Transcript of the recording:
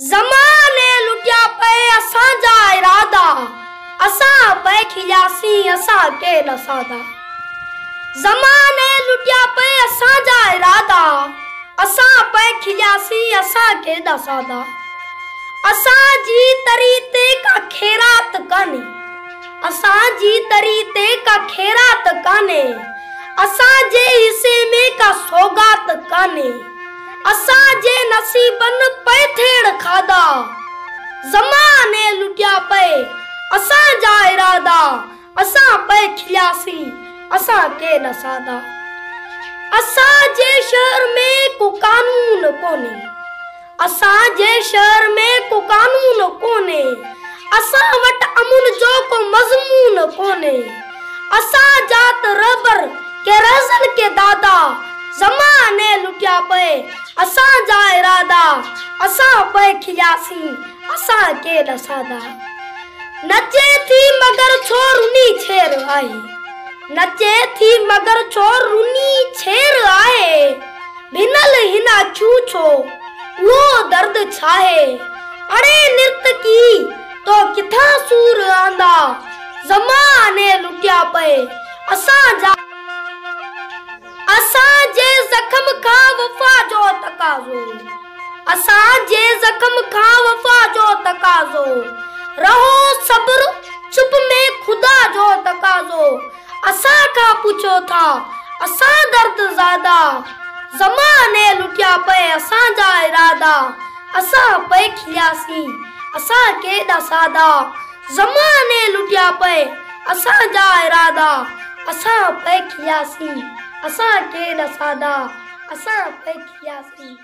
ज़माने लुटिया पे असांजा इरादा। असां पे खिलियासीं असां के न ज़माने लुटिया पे असांजा इरादा। असां पे खिलियासीं असां के न सादा असांजी तरी ते का ख़ैरात कान्हे असांजी तरी ते का ख़ैरात कान्हे असांजे हिसे में का सौगात कान्हे असांजे नसीबनि पे थेड़ खाधा ज़माने लुटिया पे। असांजा इरादा असां पे खिलियासीं असां के न सादा असांजे शहर में को कानून कोन्हे असांजे शहर में को कानून कोन्हे असां वटि अमुन जो को मज़मून कोन्हे असां जात रबर के रज़न के दादा ज़माने लुटिया पे। असांजा इरादा असां पे खिलियासीं असां सादा नचे थी मगर छो रुनी छेर आहे नचे थी मगर छो रुनी छेर आहे भिनल हिना छू छो वो दर्द छाहे। अड़े नृत्य की तो किथा सूर आंदा। ज़माने लुटिया पे असांजा असांजे ज़ख़्म खां वफ़ा जो तकाज़ो असांजे ज़ख़्म खां वफ़ा जो तकाज़ो। रहो सब्र, चुप में खुदा जो तकाज़ो। असां खां पुछो था, असां दर्द ज़ादा ज़माने लुटिया पे असांजा इरादा। असां पे खिलियासीं असां केॾा सादा। ज़माने लुटिया पे असांजा इरादा। असां पे खिलियासीं असां केॾा सादा। असां पे खिलियासीं